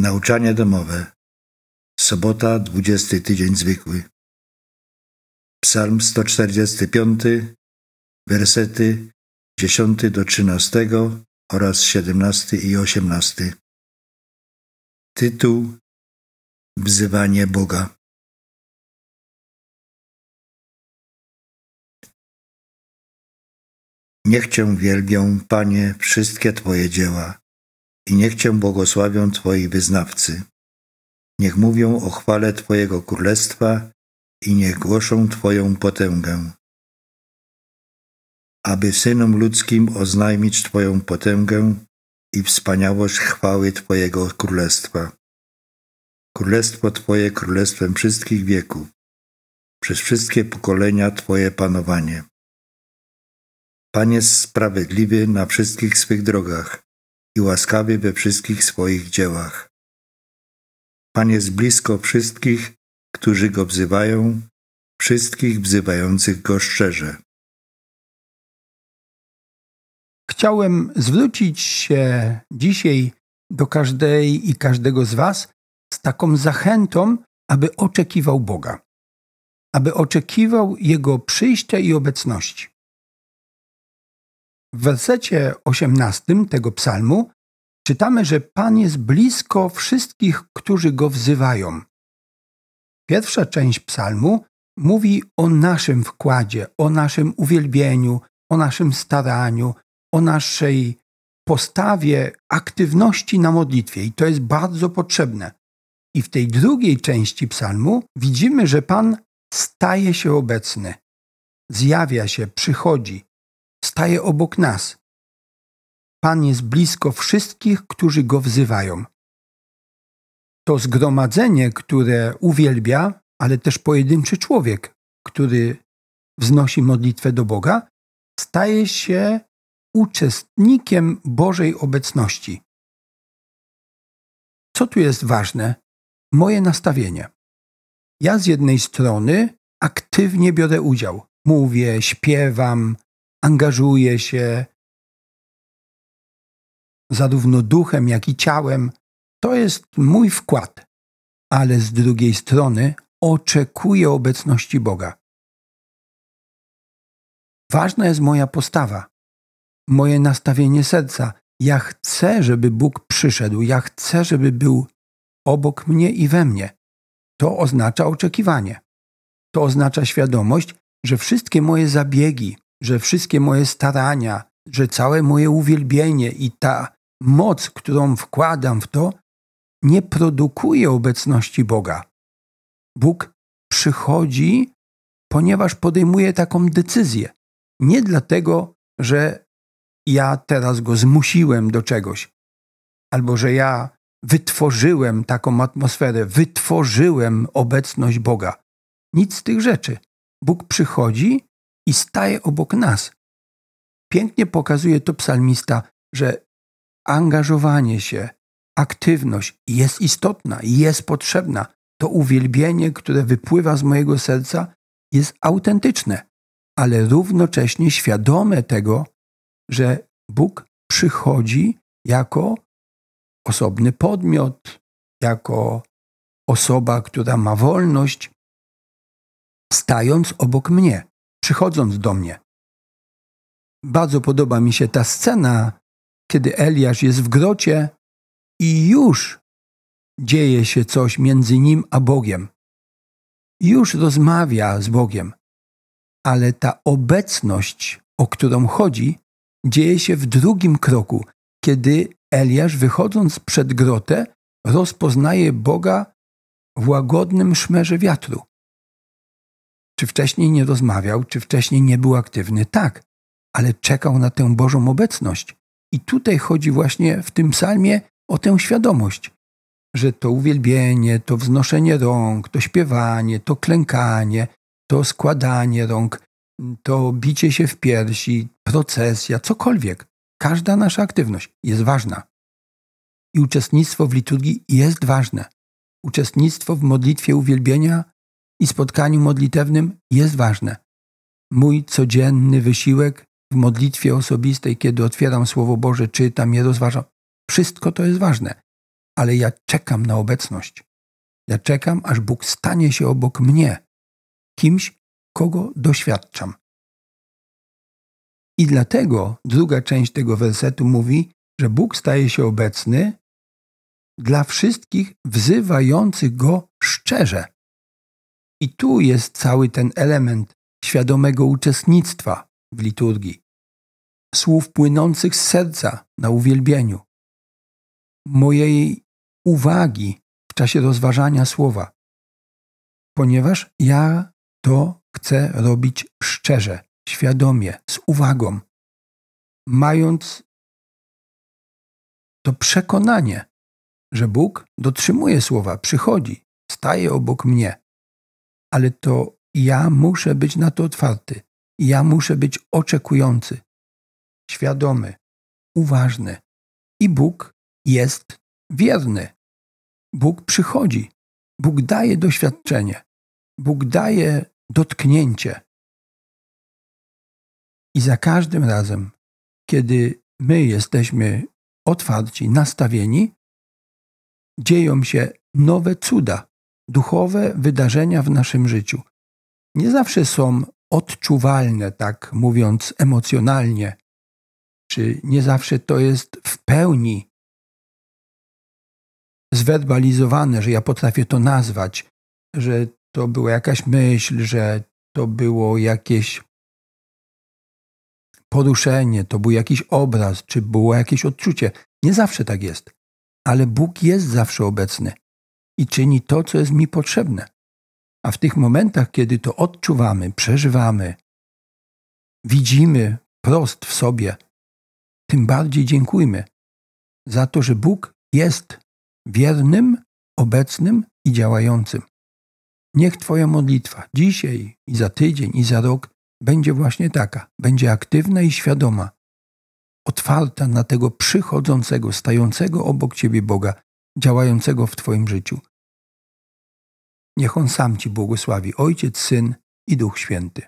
Nauczanie domowe. Sobota, 20 tydzień zwykły. Psalm 145, wersety 10 do 13 oraz 17 i 18. Tytuł Wzywanie Boga. Niech Cię wielbią, Panie, wszystkie Twoje dzieła i niech Cię błogosławią Twoi wyznawcy. Niech mówią o chwale Twojego królestwa i niech głoszą Twoją potęgę. Aby synom ludzkim oznajmić Twoją potęgę i wspaniałość chwały Twojego królestwa. Królestwo Twoje królestwem wszystkich wieków, przez wszystkie pokolenia Twoje panowanie. Pan jest sprawiedliwy na wszystkich swych drogach i łaskawy we wszystkich swoich dziełach. Pan jest blisko wszystkich, którzy Go wzywają, wszystkich wzywających Go szczerze. Chciałem zwrócić się dzisiaj do każdej i każdego z Was z taką zachętą, aby oczekiwał Boga, aby oczekiwał Jego przyjścia i obecności. W wersecie 18 tego psalmu czytamy, że Pan jest blisko wszystkich, którzy go wzywają. Pierwsza część psalmu mówi o naszym wkładzie, o naszym uwielbieniu, o naszym staraniu, o naszej postawie aktywności na modlitwie i to jest bardzo potrzebne. I w tej drugiej części psalmu widzimy, że Pan staje się obecny, zjawia się, przychodzi, staje obok nas. Pan jest blisko wszystkich, którzy go wzywają. To zgromadzenie, które uwielbia, ale też pojedynczy człowiek, który wznosi modlitwę do Boga, staje się uczestnikiem Bożej obecności. Co tu jest ważne? Moje nastawienie. Ja z jednej strony aktywnie biorę udział. Mówię, śpiewam, angażuję się zarówno duchem, jak i ciałem. To jest mój wkład, ale z drugiej strony oczekuję obecności Boga. Ważna jest moja postawa, moje nastawienie serca. Ja chcę, żeby Bóg przyszedł, ja chcę, żeby był obok mnie i we mnie. To oznacza oczekiwanie. To oznacza świadomość, że wszystkie moje zabiegi, że wszystkie moje starania, że całe moje uwielbienie i ta moc, którą wkładam w to, nie produkuje obecności Boga. Bóg przychodzi, ponieważ podejmuje taką decyzję. Nie dlatego, że ja teraz go zmusiłem do czegoś, albo że ja wytworzyłem taką atmosferę, wytworzyłem obecność Boga. Nic z tych rzeczy. Bóg przychodzi i staje obok nas. Pięknie pokazuje to psalmista, że angażowanie się, aktywność jest istotna, jest potrzebna. To uwielbienie, które wypływa z mojego serca, jest autentyczne, ale równocześnie świadome tego, że Bóg przychodzi jako osobny podmiot, jako osoba, która ma wolność, stając obok mnie przychodząc do mnie. Bardzo podoba mi się ta scena, kiedy Eliasz jest w grocie i już dzieje się coś między nim a Bogiem. Już rozmawia z Bogiem, ale ta obecność, o którą chodzi, dzieje się w drugim kroku, kiedy Eliasz, wychodząc przed grotę, rozpoznaje Boga w łagodnym szmerze wiatru. Czy wcześniej nie rozmawiał, czy wcześniej nie był aktywny? Tak, ale czekał na tę Bożą obecność. I tutaj chodzi właśnie w tym psalmie o tę świadomość, że to uwielbienie, to wznoszenie rąk, to śpiewanie, to klękanie, to składanie rąk, to bicie się w piersi, procesja, cokolwiek. Każda nasza aktywność jest ważna. I uczestnictwo w liturgii jest ważne. Uczestnictwo w modlitwie uwielbienia i spotkaniu modlitewnym jest ważne. Mój codzienny wysiłek w modlitwie osobistej, kiedy otwieram Słowo Boże, czytam je, rozważam, wszystko to jest ważne. ale ja czekam na obecność. Ja czekam, aż Bóg stanie się obok mnie, kimś, kogo doświadczam. I dlatego druga część tego wersetu mówi, że Bóg staje się obecny dla wszystkich wzywających Go szczerze. I tu jest cały ten element świadomego uczestnictwa w liturgii, słów płynących z serca na uwielbieniu, mojej uwagi w czasie rozważania słowa, ponieważ ja to chcę robić szczerze, świadomie, z uwagą, mając to przekonanie, że Bóg dotrzymuje słowa, przychodzi, staje obok mnie, ale to ja muszę być na to otwarty, ja muszę być oczekujący, świadomy, uważny. I Bóg jest wierny. Bóg przychodzi, Bóg daje doświadczenie, Bóg daje dotknięcie. I za każdym razem, kiedy my jesteśmy otwarci, nastawieni, dzieją się nowe cuda, duchowe wydarzenia w naszym życiu. Nie zawsze są odczuwalne, tak mówiąc emocjonalnie, czy nie zawsze to jest w pełni zwerbalizowane, że ja potrafię to nazwać, że to była jakaś myśl, że to było jakieś poruszenie, to był jakiś obraz, czy było jakieś odczucie. Nie zawsze tak jest, ale Bóg jest zawsze obecny i czyni to, co jest mi potrzebne. A w tych momentach, kiedy to odczuwamy, przeżywamy, widzimy prost w sobie, tym bardziej dziękujmy za to, że Bóg jest wiernym, obecnym i działającym. Niech Twoja modlitwa dzisiaj i za tydzień i za rok będzie właśnie taka, będzie aktywna i świadoma, otwarta na tego przychodzącego, stającego obok Ciebie Boga, działającego w Twoim życiu. Niech On sam Ci błogosławi, Ojciec, Syn i Duch Święty.